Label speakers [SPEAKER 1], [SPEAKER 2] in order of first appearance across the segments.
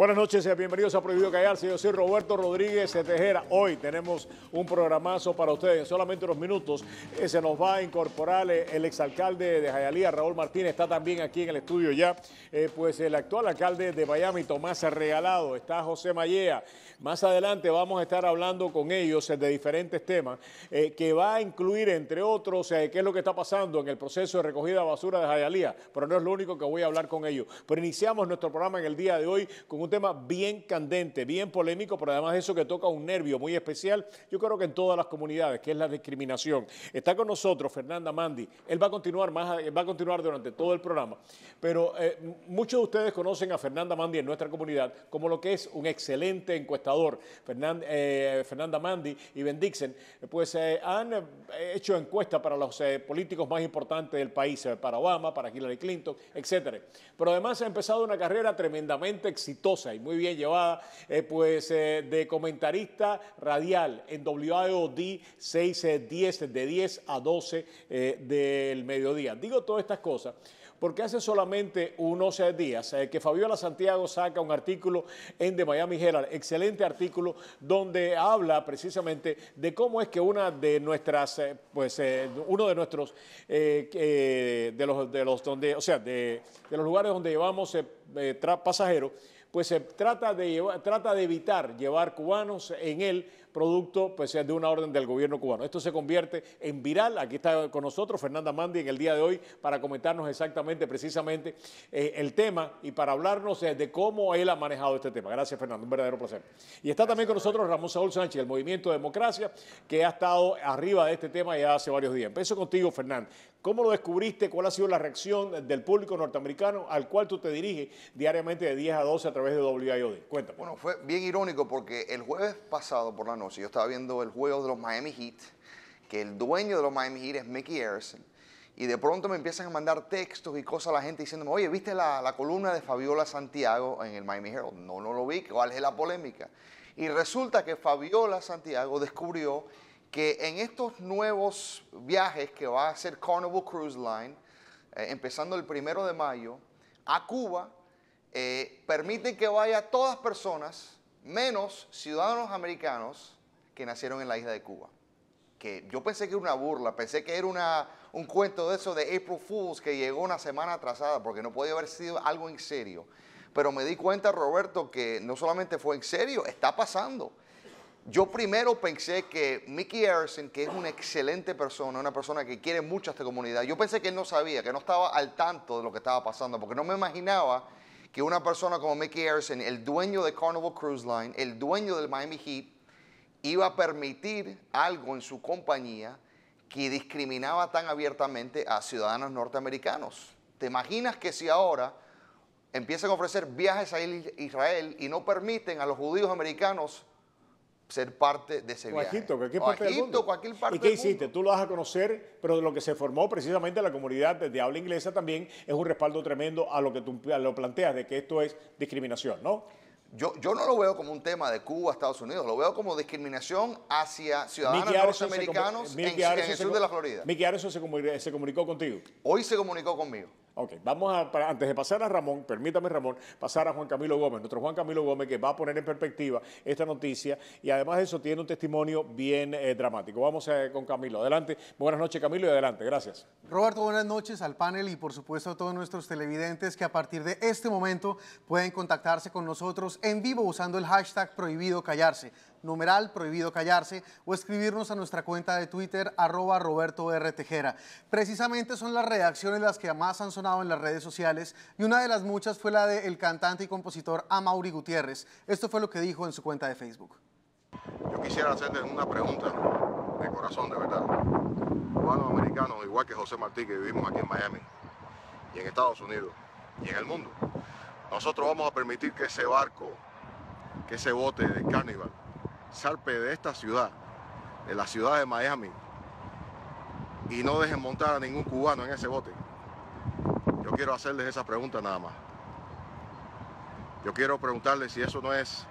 [SPEAKER 1] Buenas noches y bienvenidos a Prohibido Callarse. Yo soy Roberto Rodríguez Tejera. Hoy tenemos un programazo para ustedes. En solamente unos minutos eh, se nos va a incorporar eh, el exalcalde de Jayalía, Raúl Martínez. Está también aquí en el estudio ya. Eh, pues el actual alcalde de Miami, Tomás Regalado. Está José Mallea. Más adelante vamos a estar hablando con ellos de diferentes temas que va a incluir, entre otros, qué es lo que está pasando en el proceso de recogida de basura de Jayalía. Pero no es lo único que voy a hablar con ellos. Pero iniciamos nuestro programa en el día de hoy con un tema bien candente, bien polémico, pero además eso que toca un nervio muy especial, yo creo que en todas las comunidades, que es la discriminación. Está con nosotros Fernanda Mandi. Él va a continuar más, va a continuar durante todo el programa, pero eh, muchos de ustedes conocen a Fernanda Mandi en nuestra comunidad como lo que es un excelente encuestador. Eh, Fernanda Mandi y Ben Dixon, pues eh, han hecho encuestas para los políticos más importantes del país, para Obama, para Hillary Clinton, etcétera. Pero además ha empezado una carrera tremendamente exitosa y muy bien llevada, eh, pues eh, de comentarista radial en WIOD 610 de 10 a 12 eh, del mediodía. Digo todas estas cosas porque hace solamente unos días que Fabiola Santiago saca un artículo en The Miami Herald, excelente artículo, donde habla precisamente de cómo es que una de nuestras, pues uno de nuestros, de los, de los, donde, o sea, de, de los lugares donde llevamos pasajeros, pues se trata de, trata de evitar llevar cubanos en él producto pues, de una orden del gobierno cubano. Esto se convierte en viral. Aquí está con nosotros Fernanda Mandi en el día de hoy para comentarnos exactamente, precisamente, eh, el tema y para hablarnos de cómo él ha manejado este tema. Gracias, Fernando. Un verdadero placer. Y está también con nosotros Ramón Saúl Sánchez, del Movimiento de Democracia, que ha estado arriba de este tema ya hace varios días. Empiezo contigo, Fernando. ¿Cómo lo descubriste? ¿Cuál ha sido la reacción del público norteamericano al cual tú te diriges diariamente de 10 a 12 a través de WIOD? Cuéntame.
[SPEAKER 2] Bueno, fue bien irónico porque el jueves pasado por la yo estaba viendo el juego de los Miami Heat, que el dueño de los Miami Heat es Mickey Harrison, y de pronto me empiezan a mandar textos y cosas a la gente diciéndome, oye, ¿viste la, la columna de Fabiola Santiago en el Miami Herald? No, no lo vi, ¿cuál es la polémica? Y resulta que Fabiola Santiago descubrió que en estos nuevos viajes que va a hacer Carnival Cruise Line, eh, empezando el primero de mayo, a Cuba, eh, permiten que vaya todas personas, menos ciudadanos americanos que nacieron en la isla de Cuba. Que yo pensé que era una burla, pensé que era una, un cuento de eso de April Fools que llegó una semana atrasada, porque no podía haber sido algo en serio. Pero me di cuenta, Roberto, que no solamente fue en serio, está pasando. Yo primero pensé que Mickey Harrison, que es una excelente persona, una persona que quiere mucho a esta comunidad, yo pensé que él no sabía, que no estaba al tanto de lo que estaba pasando, porque no me imaginaba que una persona como Mickey Harrison, el dueño de Carnival Cruise Line, el dueño del Miami Heat, iba a permitir algo en su compañía que discriminaba tan abiertamente a ciudadanos norteamericanos. ¿Te imaginas que si ahora empiezan a ofrecer viajes a Israel y no permiten a los judíos americanos ser parte de ese viaje.
[SPEAKER 1] Cualquier parte del mundo.
[SPEAKER 2] cualquier parte
[SPEAKER 1] ¿Y qué hiciste? Tú lo vas a conocer, pero lo que se formó precisamente la comunidad de habla inglesa también es un respaldo tremendo a lo que tú lo planteas de que esto es discriminación, ¿no?
[SPEAKER 2] Yo, yo no lo veo como un tema de Cuba, Estados Unidos, lo veo como discriminación hacia ciudadanos norteamericanos en, el sur de la Florida.
[SPEAKER 1] Miki Harrison se comunicó contigo.
[SPEAKER 2] Hoy se comunicó conmigo.
[SPEAKER 1] Ok, vamos a, antes de pasar a Ramón, permítame Ramón, pasar a Juan Camilo Gómez, nuestro Juan Camilo Gómez que va a poner en perspectiva esta noticia y además de eso tiene un testimonio bien eh, dramático. Vamos eh, con Camilo, adelante. Buenas noches Camilo y adelante, gracias.
[SPEAKER 3] Roberto, buenas noches al panel y por supuesto a todos nuestros televidentes que a partir de este momento pueden contactarse con nosotros en vivo usando el hashtag prohibido callarse numeral prohibido callarse o escribirnos a nuestra cuenta de Twitter arroba Roberto R. Tejera. Precisamente son las reacciones las que más han sonado en las redes sociales y una de las muchas fue la del cantante y compositor Amaury Gutiérrez. Esto fue lo que dijo en su cuenta de Facebook.
[SPEAKER 4] Yo quisiera hacerle una pregunta de corazón, de verdad. Cubanos americanos, igual que José Martí, que vivimos aquí en Miami y en Estados Unidos y en el mundo, nosotros vamos a permitir que ese barco, que ese bote de Carnival, salpe de esta ciudad, de la ciudad de Miami, y no dejen montar a ningún cubano en ese bote? Yo quiero hacerles esa pregunta nada más. Yo quiero preguntarles si eso no es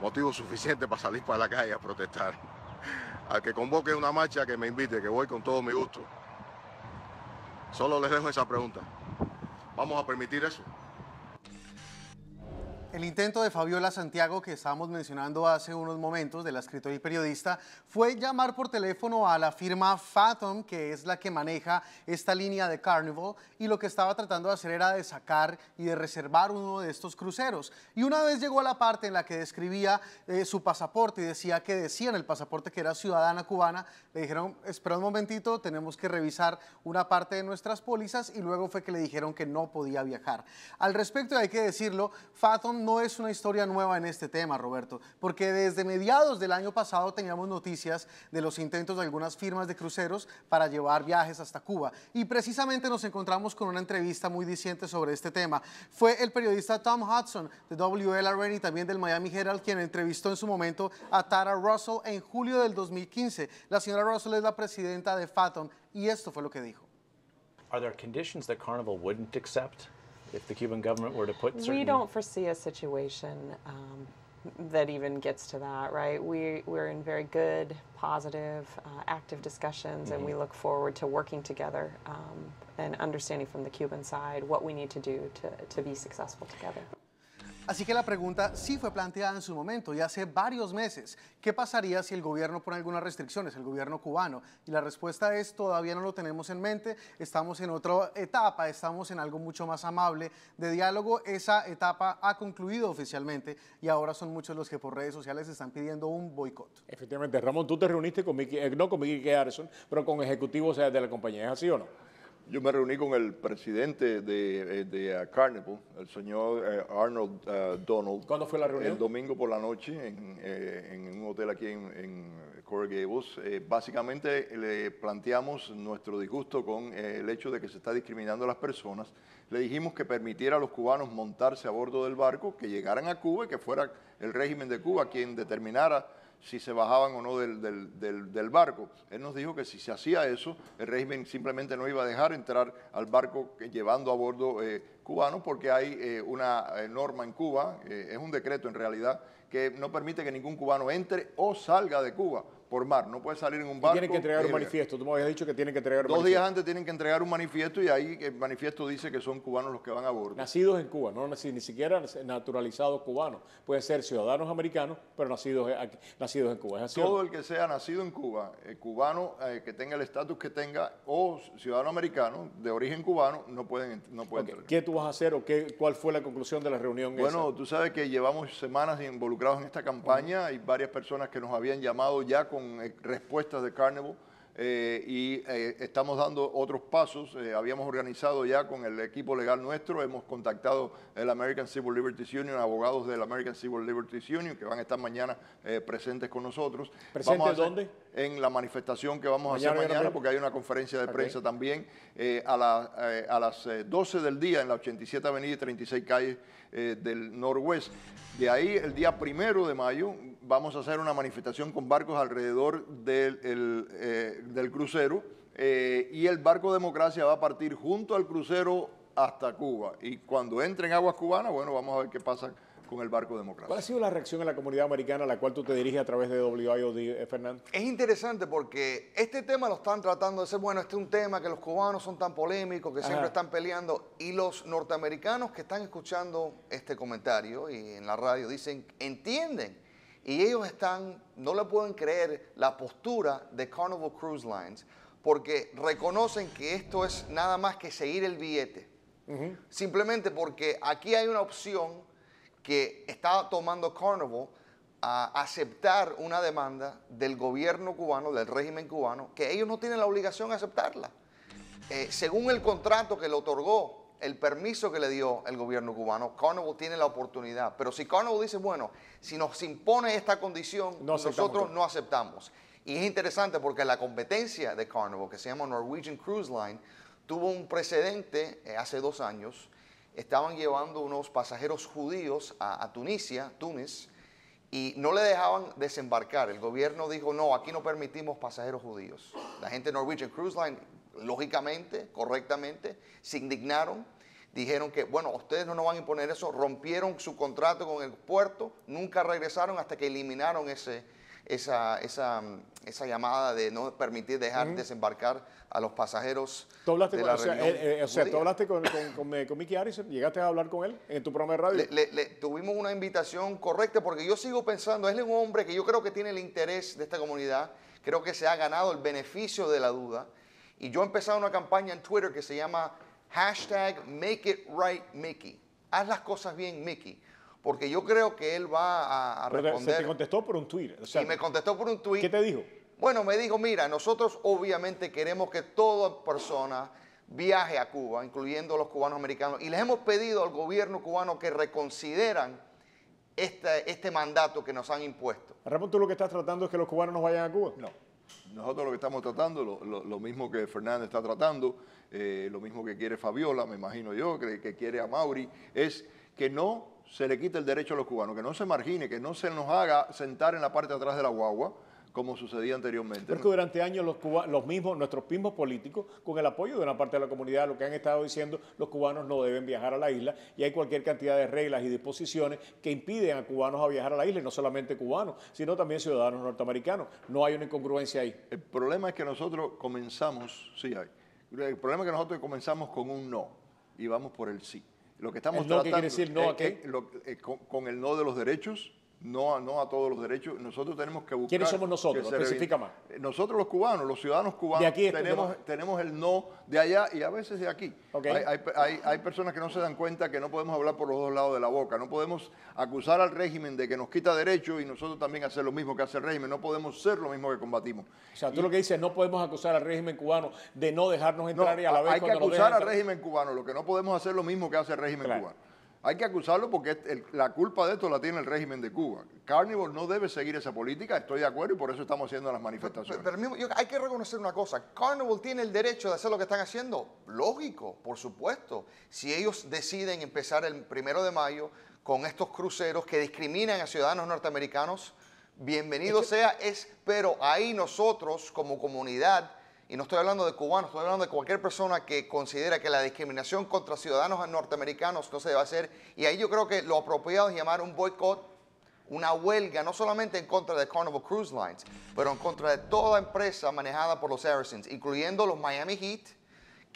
[SPEAKER 4] motivo suficiente para salir para la calle a protestar. Al que convoque una marcha, que me invite, que voy con todo mi gusto. Solo les dejo esa pregunta. ¿Vamos a permitir eso?
[SPEAKER 3] El intento de Fabiola Santiago, que estábamos mencionando hace unos momentos, de la escritora y periodista, fue llamar por teléfono a la firma Fathom, que es la que maneja esta línea de Carnival, y lo que estaba tratando de hacer era de sacar y de reservar uno de estos cruceros. Y una vez llegó a la parte en la que describía eh, su pasaporte y decía que decía en el pasaporte que era ciudadana cubana, le dijeron, espera un momentito, tenemos que revisar una parte de nuestras pólizas, y luego fue que le dijeron que no podía viajar. Al respecto, hay que decirlo, Fathom no es una historia nueva en este tema, Roberto, porque desde mediados del año pasado teníamos noticias de los intentos de algunas firmas de cruceros para llevar viajes hasta Cuba. Y precisamente nos encontramos con una entrevista muy diciente sobre este tema. Fue el periodista Tom Hudson de WLRN y también del Miami Herald quien entrevistó en su momento a Tara Russell en julio del 2015. La señora Russell es la presidenta de Fathom y esto fue lo que dijo.
[SPEAKER 5] Are there conditions Carnival wouldn't accept? If the Cuban government were to put certain...
[SPEAKER 6] We don't foresee a situation um, that even gets to that, right? We, we're in very good, positive, uh, active discussions, mm -hmm. and we mm-hmm. look forward to working together um, and understanding from the Cuban side what we need to do to, to be successful together.
[SPEAKER 3] Así que la pregunta sí fue planteada en su momento y hace varios meses. ¿Qué pasaría si el gobierno pone algunas restricciones, el gobierno cubano? Y la respuesta es todavía no lo tenemos en mente, estamos en otra etapa, estamos en algo mucho más amable de diálogo. Esa etapa ha concluido oficialmente y ahora son muchos los que por redes sociales están pidiendo un boicot.
[SPEAKER 1] Efectivamente, Ramón, tú te reuniste con Mickey, eh, no con Mickey Harrison, pero con ejecutivos de la compañía, ¿es así o no?
[SPEAKER 7] Yo me reuní con el presidente de, de uh, Carnival, el señor uh, Arnold uh, Donald.
[SPEAKER 1] ¿Cuándo fue la reunión?
[SPEAKER 7] El domingo por la noche en, eh, en un hotel aquí en, en Coral Gables. Eh, básicamente le planteamos nuestro disgusto con eh, el hecho de que se está discriminando a las personas. Le dijimos que permitiera a los cubanos montarse a bordo del barco, que llegaran a Cuba y que fuera el régimen de Cuba quien determinara si se bajaban o no del, barco. Él nos dijo que si se hacía eso, el régimen simplemente no iba a dejar entrar al barco llevando a bordo eh, cubanos porque hay eh, una eh, norma en Cuba, es un decreto en realidad, que no permite que ningún cubano entre o salga de Cuba por mar, no puede salir en un barco.
[SPEAKER 1] tienen que entregar un manifiesto, tú me habías dicho que tienen que entregar un
[SPEAKER 7] Dos días antes tienen que entregar un manifiesto y ahí el manifiesto dice que son cubanos los que van a bordo.
[SPEAKER 1] Nacidos en Cuba, no ni siquiera naturalizados cubanos. Pueden ser ciudadanos americanos, pero nacidos, nacidos en Cuba.
[SPEAKER 7] Todo el que sea nacido en Cuba, eh, cubano eh, que tenga el estatus que tenga o ciudadano americano de origen cubano, no pueden, no pueden entrar.
[SPEAKER 1] ¿Qué tú vas a hacer o qué, cuál fue la conclusión de la reunión?
[SPEAKER 7] Bueno, tú sabes que llevamos semanas involucrados en esta campaña, hay varias personas que nos habían llamado ya con eh, respuestas de Carnival eh, y eh, estamos dando otros pasos. habíamos organizado ya con el equipo legal nuestro, hemos contactado el American Civil Liberties Union, abogados del American Civil Liberties Union, que van a estar mañana presentes con nosotros.
[SPEAKER 1] ¿Presentes dónde?
[SPEAKER 7] En la manifestación que vamos a hacer mañana, porque hay una conferencia de prensa también a, a, las 12 del día en la 87 Avenida y 36 Calles del Noroeste. De ahí, el día primero de mayo, vamos a hacer una manifestación con barcos alrededor del, eh, del crucero eh, y el barco Democracia va a partir junto al crucero hasta Cuba. Y cuando entre en aguas cubanas, bueno, vamos a ver qué pasa con el barco democrático.
[SPEAKER 1] ¿Cuál ha sido la reacción en la comunidad americana a la cual tú te diriges a través de WIOD, eh, Fernando?
[SPEAKER 2] Es interesante porque este tema lo están tratando de ser, bueno, este es un tema que los cubanos son tan polémicos, que siempre están peleando, y los norteamericanos que están escuchando este comentario y en la radio dicen, entienden, y ellos están, no le pueden creer la postura de Carnival Cruise Lines, porque reconocen que esto es nada más que seguir el billete. Simplemente porque aquí hay una opción que está tomando Carnival a aceptar una demanda del gobierno cubano, del régimen cubano, que ellos no tienen la obligación de aceptarla. Eh, según el contrato que le otorgó, el permiso que le dio el gobierno cubano, Carnival tiene la oportunidad. Pero si Carnival dice, bueno, si nos impone esta condición, nosotros no aceptamos. Y es interesante porque la competencia de Carnival, que se llama Norwegian Cruise Line, tuvo un precedente eh, hace dos años estaban llevando unos pasajeros judíos a, Tunisia, Túnez, y no le dejaban desembarcar. El gobierno dijo, no, aquí no permitimos pasajeros judíos. La gente de Norwegian Cruise Line, lógicamente, correctamente, se indignaron, dijeron que, bueno, ustedes no nos van a imponer eso, rompieron su contrato con el puerto, nunca regresaron hasta que eliminaron ese, esa, esa, esa llamada de no permitir dejar desembarcar a los pasajeros
[SPEAKER 1] ¿Tú hablaste,
[SPEAKER 2] de
[SPEAKER 1] con,
[SPEAKER 2] la
[SPEAKER 1] o sea, eh, eh, o sea, ¿tú hablaste con, con, con, eh, con Mickey Harrison? ¿Llegaste a hablar con él en tu programa de radio?
[SPEAKER 2] Le- le- le- tuvimos una invitación correcta porque yo sigo pensando, él es un hombre que yo creo que tiene el interés de esta comunidad, creo que se ha ganado el beneficio de la duda y yo he empezado una campaña en Twitter que se llama hashtag Make It Right Mickey. Haz las cosas bien Mickey, porque yo creo que él va a, a
[SPEAKER 1] Pero te- se
[SPEAKER 2] responder.
[SPEAKER 1] te contestó por un. O sea,
[SPEAKER 2] y me contestó por un tweet.
[SPEAKER 1] ¿Qué te dijo?
[SPEAKER 2] Bueno, me dijo, mira, nosotros obviamente queremos que toda persona viaje a Cuba, incluyendo los cubanos americanos, y les hemos pedido al gobierno cubano que reconsideran este, este mandato que nos han impuesto.
[SPEAKER 1] Ramón, tú lo que estás tratando es que los cubanos no vayan a Cuba.
[SPEAKER 7] No. Nosotros lo que estamos tratando, lo, mismo que Fernández está tratando, eh, lo mismo que quiere Fabiola, me imagino yo, que, que quiere a Mauri, es que no se le quite el derecho a los cubanos, que no se margine, que no se nos haga sentar en la parte de atrás de la guagua, como sucedía anteriormente.
[SPEAKER 1] Pero que durante años los, cuba- los mismos, nuestros mismos políticos, con el apoyo de una parte de la comunidad, lo que han estado diciendo, los cubanos no deben viajar a la isla y hay cualquier cantidad de reglas y disposiciones que impiden a cubanos a viajar a la isla, y no solamente cubanos, sino también ciudadanos norteamericanos. No hay una incongruencia ahí.
[SPEAKER 7] El problema es que nosotros comenzamos, sí hay, el problema es que nosotros comenzamos con un no y vamos por el sí. Lo que estamos
[SPEAKER 1] ¿El no qué
[SPEAKER 7] tratando
[SPEAKER 1] quiere decir no a
[SPEAKER 7] es-
[SPEAKER 1] qué?
[SPEAKER 7] es lo- eh, con, con el no de los derechos, no a, no a todos los derechos, nosotros tenemos que buscar...
[SPEAKER 1] ¿Quiénes somos nosotros? Especifica más.
[SPEAKER 7] Nosotros los cubanos, los ciudadanos cubanos,
[SPEAKER 1] De aquí estos
[SPEAKER 7] tenemos, tenemos el no de allá y a veces de aquí. Hay, hay- hay- hay personas que no se dan cuenta que no podemos hablar por los dos lados de la boca, no podemos acusar al régimen de que nos quita derechos y nosotros también hacer lo mismo que hace el régimen, no podemos ser lo mismo que combatimos.
[SPEAKER 1] O sea, tú lo que dices, no podemos acusar al régimen cubano de no dejarnos entrar
[SPEAKER 7] No,
[SPEAKER 1] y a la vez
[SPEAKER 7] hay que acusar al
[SPEAKER 1] entrar-
[SPEAKER 7] régimen cubano, lo que no podemos hacer lo mismo que hace el régimen
[SPEAKER 1] Claro.
[SPEAKER 7] cubano. Hay que acusarlo porque el- la culpa de esto la tiene el régimen de Cuba. Carnival no debe seguir esa política, estoy de acuerdo y por eso estamos haciendo las
[SPEAKER 2] Pero,
[SPEAKER 7] manifestaciones.
[SPEAKER 2] pero mismo- yo- hay que reconocer una cosa, Carnival tiene el derecho de hacer lo que están haciendo, lógico, por supuesto. Si ellos deciden empezar el primero de mayo con estos cruceros que discriminan a ciudadanos norteamericanos, bienvenido sea, es, pero ahí nosotros como comunidad, y no estoy hablando de cubanos, estoy hablando de cualquier persona que considera que la discriminación contra ciudadanos norteamericanos no se debe hacer, y ahí yo creo que lo apropiado es llamar un boicot una huelga no solamente en contra de Carnival Cruise Lines, pero en contra de toda empresa manejada por los Saracens, incluyendo los Miami Heat,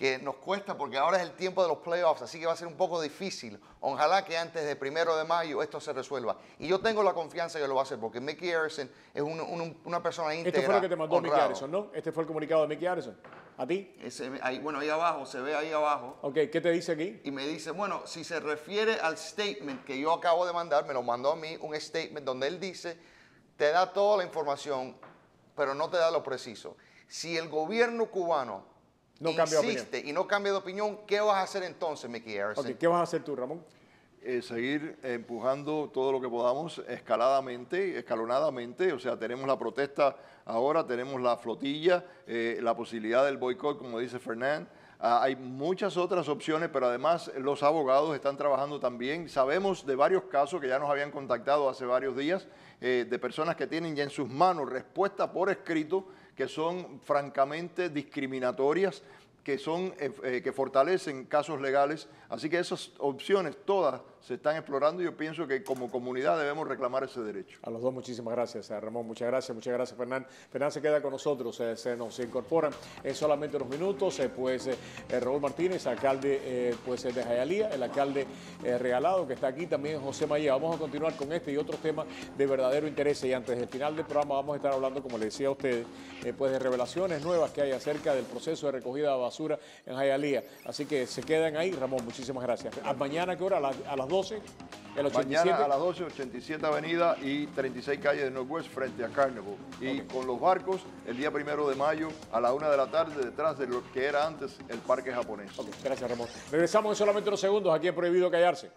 [SPEAKER 2] que nos cuesta porque ahora es el tiempo de los playoffs, así que va a ser un poco difícil. Ojalá que antes de primero de mayo esto se resuelva. Y yo tengo la confianza que lo va a hacer, porque Mickey Harrison es un- un- una persona íntegra.
[SPEAKER 1] Este fue lo que te mandó Mickey. Harrison, ¿no? Este fue el comunicado de Mickey Harrison. ¿A ti?
[SPEAKER 2] Ese- ahí- bueno, ahí abajo, se ve ahí abajo.
[SPEAKER 1] Ok, ¿qué te dice aquí?
[SPEAKER 2] y me dice, bueno, si se refiere al statement que yo acabo de mandar, me lo mandó a mí, un statement donde él dice, te da toda la información, pero no te da lo preciso. Si el gobierno cubano
[SPEAKER 1] No cambia de
[SPEAKER 2] insiste y no cambia de opinión, ¿qué vas a hacer entonces, Mickey Harrison?
[SPEAKER 1] Ok, ¿qué vas a hacer tú, Ramón?
[SPEAKER 7] eh, seguir empujando todo lo que podamos escaladamente, escalonadamente. O sea, tenemos la protesta ahora, tenemos la flotilla, eh, la posibilidad del boicot, como dice Fernán. Ah, hay muchas otras opciones, pero además los abogados están trabajando también. Sabemos de varios casos que ya nos habían contactado hace varios días eh, de personas que tienen ya en sus manos respuestas por escrito que son francamente discriminatorias que son eh, eh, que fortalecen casos legales. Así que esas opciones todas se están explorando y yo pienso que como comunidad debemos reclamar ese derecho.
[SPEAKER 1] A los dos, muchísimas gracias, eh, Ramón. Muchas gracias, muchas gracias, Fernán. Fernán se queda con nosotros, eh, se nos incorporan en solamente unos minutos. eh, pues eh, Raúl Martínez, alcalde pues, de Jayalía, el alcalde regalado que está aquí, también José María. Vamos a continuar con este y otros temas de verdadero interés. Y antes del final del programa vamos a estar hablando, como le decía a ustedes, pues de revelaciones nuevas que hay acerca del proceso de recogida de basura en Jayalía. Así que se quedan ahí, Ramón. Muchísimas gracias. ¿A mañana qué hora? ¿A, las- a las 12? ¿El 87?
[SPEAKER 7] Mañana a las 12, 87 Avenida y 36 Calle de Northwest frente a Carnival. Y con los barcos el día primero de mayo a la una de la tarde detrás de lo que era antes el parque japonés.
[SPEAKER 1] Ok, gracias, Ramón. Regresamos en solamente unos segundos aquí en Prohibido Callarse.